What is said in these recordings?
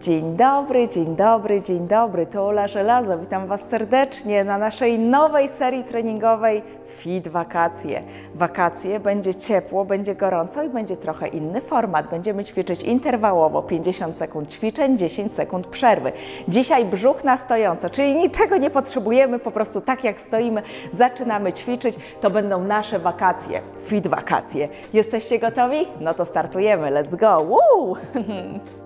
Dzień dobry, dzień dobry, dzień dobry. To Ola Żelazo. Witam Was serdecznie na naszej nowej serii treningowej Fit Wakacje. Wakacje będzie ciepło, będzie gorąco i będzie trochę inny format. Będziemy ćwiczyć interwałowo 50 sekund ćwiczeń, 10 sekund przerwy. Dzisiaj brzuch na stojąco, czyli niczego nie potrzebujemy, po prostu tak jak stoimy, zaczynamy ćwiczyć. To będą nasze wakacje, Fit Wakacje. Jesteście gotowi? No to startujemy. Let's go! Woo!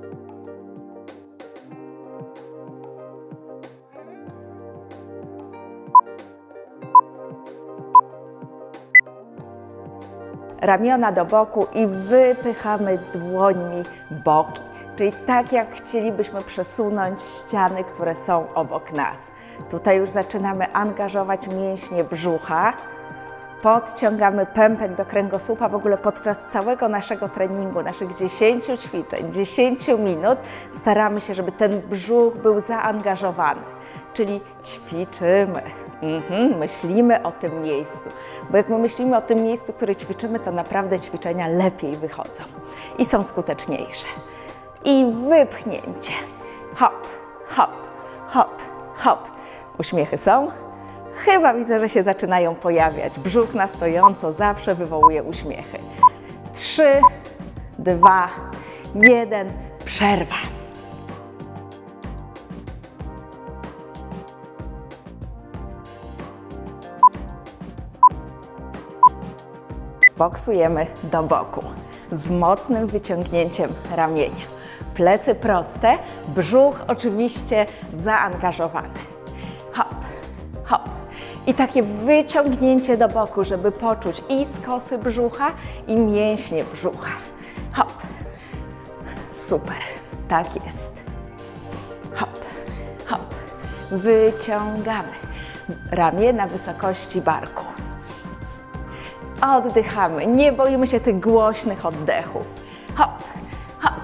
ramiona do boku i wypychamy dłońmi boki. Czyli tak jak chcielibyśmy przesunąć ściany, które są obok nas. Tutaj już zaczynamy angażować mięśnie brzucha. Podciągamy pępek do kręgosłupa w ogóle podczas całego naszego treningu, naszych 10 ćwiczeń, 10 minut. Staramy się, żeby ten brzuch był zaangażowany. Czyli ćwiczymy, mhm, myślimy o tym miejscu. Bo jak my myślimy o tym miejscu, które ćwiczymy, to naprawdę ćwiczenia lepiej wychodzą i są skuteczniejsze. I wypchnięcie. Hop, hop, hop, hop. Uśmiechy są? Chyba widzę, że się zaczynają pojawiać. Brzuch na stojąco zawsze wywołuje uśmiechy. Trzy, dwa, jeden, przerwa. Boksujemy do boku z mocnym wyciągnięciem ramienia. Plecy proste, brzuch oczywiście zaangażowany. Hop, hop. I takie wyciągnięcie do boku, żeby poczuć i skosy brzucha, i mięśnie brzucha. Hop. Super. Tak jest. Hop, hop. Wyciągamy. Ramię na wysokości barku. Oddychamy. Nie boimy się tych głośnych oddechów. Hop, hop.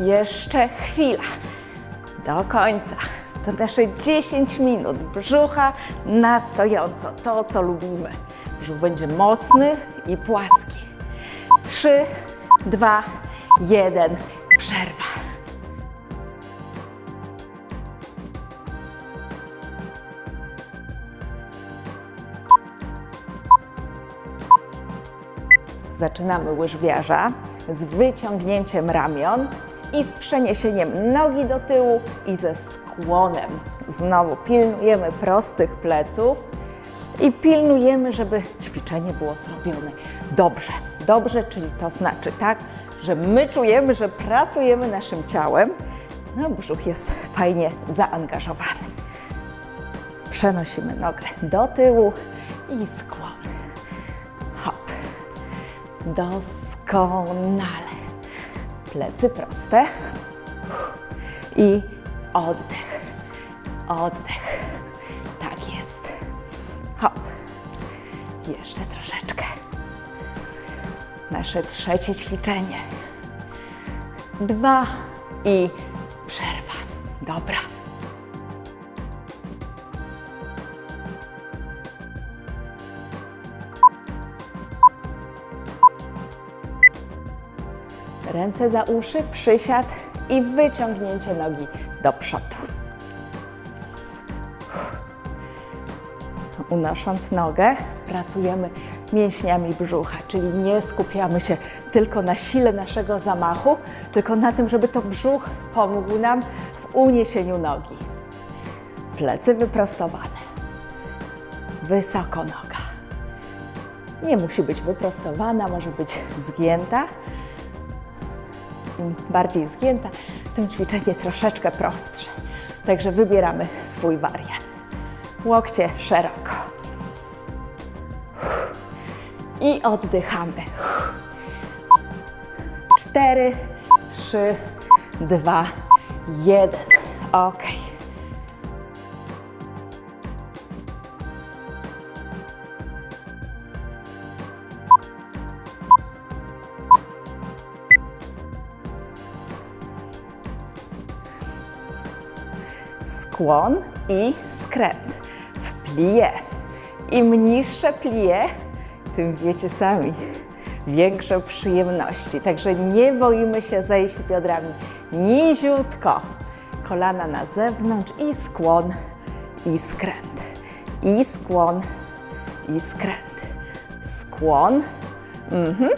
Jeszcze chwila. Do końca. To nasze 10 minut brzucha na stojąco. To, co lubimy. Brzuch będzie mocny i płaski. 3, 2, 1. Przerwa. Zaczynamy łyżwiarza z wyciągnięciem ramion i z przeniesieniem nogi do tyłu i ze skłonem. Znowu pilnujemy prostych pleców i pilnujemy, żeby ćwiczenie było zrobione dobrze. Dobrze, czyli to znaczy tak, że my czujemy, że pracujemy naszym ciałem. No, brzuch jest fajnie zaangażowany. Przenosimy nogę do tyłu i skłon. Doskonale. Plecy proste. I oddech. Oddech. Tak jest. Hop. Jeszcze troszeczkę. Nasze trzecie ćwiczenie. Dwa i przerwa. Dobra. Ręce za uszy, przysiad i wyciągnięcie nogi do przodu. Unosząc nogę, pracujemy mięśniami brzucha, czyli nie skupiamy się tylko na sile naszego zamachu, tylko na tym, żeby to brzuch pomógł nam w uniesieniu nogi. Plecy wyprostowane. Wysoko noga. Nie musi być wyprostowana, może być zgięta, im bardziej zgięta, tym ćwiczenie troszeczkę prostsze. Także wybieramy swój wariant. Łokcie szeroko. I oddychamy. Cztery, trzy, dwa, jeden. Ok. Skłon i skręt w plie. Im niższe plie, tym wiecie sami, większe przyjemności. Także nie boimy się zejść biodrami niziutko. Kolana na zewnątrz i skłon, i skręt. I skłon, i skręt. Skłon. Mhm.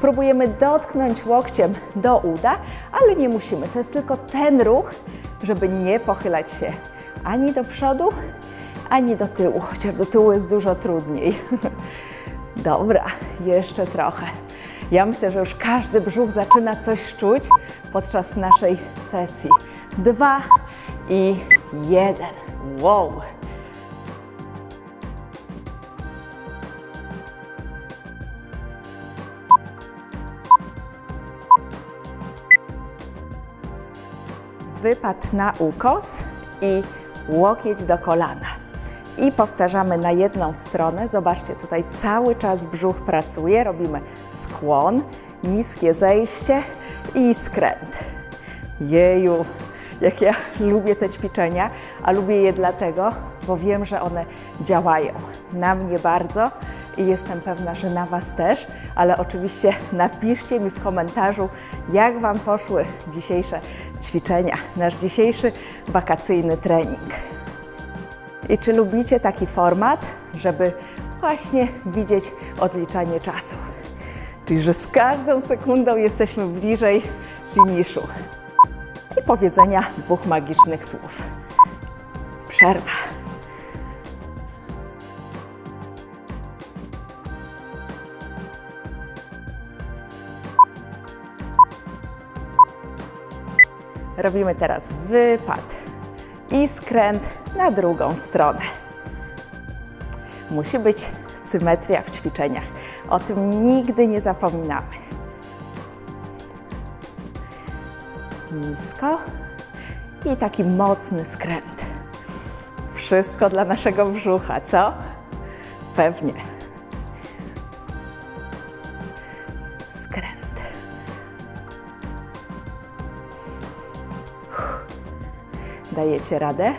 Próbujemy dotknąć łokciem do uda, ale nie musimy. To jest tylko ten ruch, żeby nie pochylać się ani do przodu, ani do tyłu, chociaż do tyłu jest dużo trudniej. Dobra, jeszcze trochę. Ja myślę, że już każdy brzuch zaczyna coś czuć podczas naszej sesji. Dwa i jeden. Wow! Wypad na ukos i łokieć do kolana. I powtarzamy na jedną stronę. Zobaczcie, tutaj cały czas brzuch pracuje. Robimy skłon, niskie zejście i skręt. Jeju, jak ja lubię te ćwiczenia, a lubię je dlatego, bo wiem, że one działają. Na mnie bardzo i jestem pewna, że na Was też, ale oczywiście napiszcie mi w komentarzu, jak Wam poszły dzisiejsze ćwiczenia, nasz dzisiejszy wakacyjny trening. I czy lubicie taki format, żeby właśnie widzieć odliczanie czasu? Czyli, że z każdą sekundą jesteśmy bliżej finiszu. I powiedzenia dwóch magicznych słów. Przerwa. Robimy teraz wypad i skręt na drugą stronę. Musi być symetria w ćwiczeniach. O tym nigdy nie zapominamy. Nisko i taki mocny skręt. Wszystko dla naszego brzucha, co? Pewnie. Dajecie radę?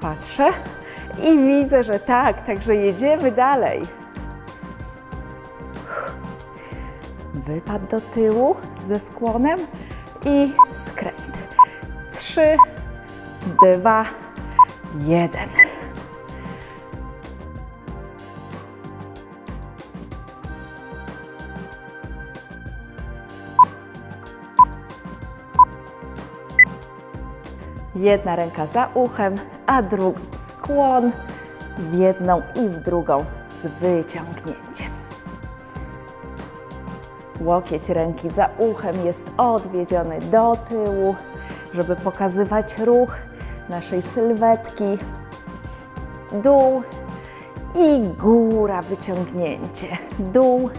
Patrzę i widzę, że tak, także jedziemy dalej. Wypad do tyłu ze skłonem i skręt. Trzy, dwa, jeden. Jedna ręka za uchem, a druga skłon w jedną i w drugą z wyciągnięciem. Łokieć ręki za uchem jest odwiedziony do tyłu, żeby pokazywać ruch naszej sylwetki. Dół i góra, wyciągnięcie. Dół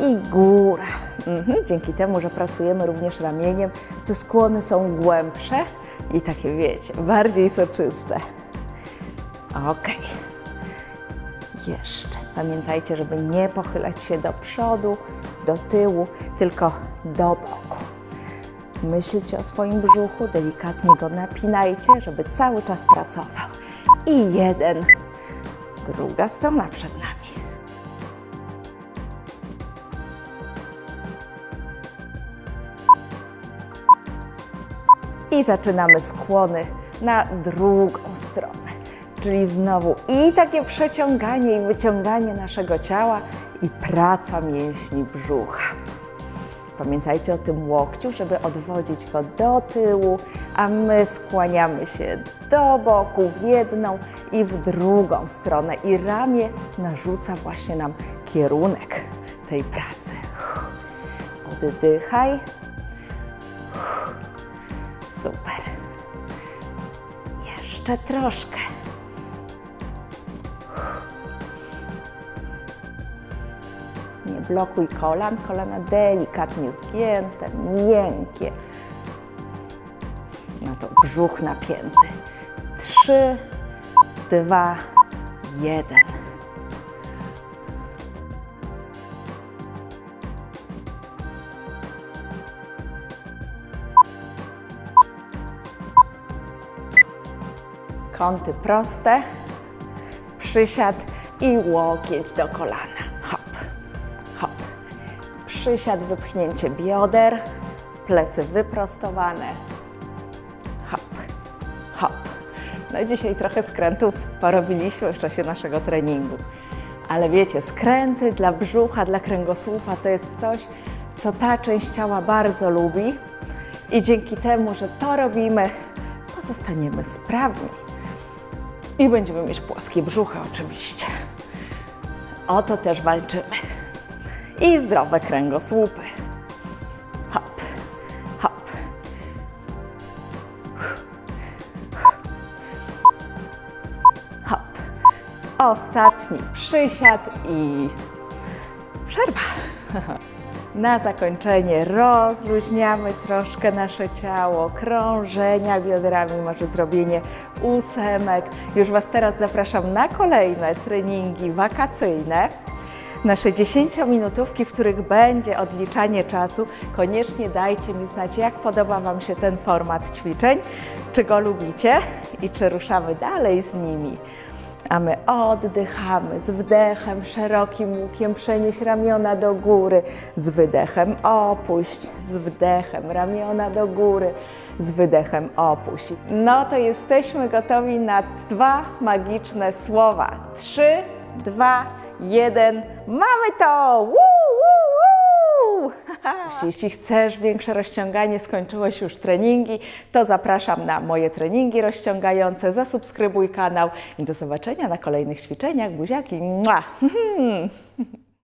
i góra. Mhm. Dzięki temu, że pracujemy również ramieniem, te skłony są głębsze i takie, wiecie, bardziej soczyste. Ok. Jeszcze. Pamiętajcie, żeby nie pochylać się do przodu, do tyłu, tylko do boku. Myślcie o swoim brzuchu, delikatnie go napinajcie, żeby cały czas pracował. I jeden, druga strona przed nami. I zaczynamy skłony na drugą stronę. Czyli znowu i takie przeciąganie i wyciąganie naszego ciała i praca mięśni brzucha. Pamiętajcie o tym łokciu, żeby odwodzić go do tyłu, a my skłaniamy się do boku w jedną i w drugą stronę. I ramię narzuca właśnie nam kierunek tej pracy. Oddychaj. Super. Jeszcze troszkę. Nie blokuj kolan, kolana delikatnie zgięte, miękkie. No to brzuch napięty. Trzy, dwa, jeden. Kąty proste, przysiad i łokieć do kolana. Hop, hop. przysiad, wypchnięcie bioder, plecy wyprostowane. Hop, hop. No dzisiaj trochę skrętów porobiliśmy w czasie naszego treningu. Ale wiecie, skręty dla brzucha, dla kręgosłupa to jest coś, co ta część ciała bardzo lubi. I dzięki temu, że to robimy, pozostaniemy sprawni. I będziemy mieć płaskie brzucha oczywiście. O to też walczymy. I zdrowe kręgosłupy. Hop, hop. Hop. Ostatni przysiad i przerwa. Na zakończenie rozluźniamy troszkę nasze ciało, krążenia biodrami, może zrobienie ósemek. Już Was teraz zapraszam na kolejne treningi wakacyjne. Nasze 10-minutówki, w których będzie odliczanie czasu. Koniecznie dajcie mi znać, jak podoba Wam się ten format ćwiczeń, czy go lubicie i czy ruszamy dalej z nimi. A my oddychamy z wdechem, szerokim łukiem przenieś ramiona do góry, z wydechem opuść, z wdechem ramiona do góry, z wydechem opuść. No to jesteśmy gotowi na dwa magiczne słowa. Trzy, dwa, jeden. Mamy to! Woo! Jeśli chcesz większe rozciąganie, skończyłeś już treningi, to zapraszam na moje treningi rozciągające. Zasubskrybuj kanał i do zobaczenia na kolejnych ćwiczeniach. Buziaki! Mua!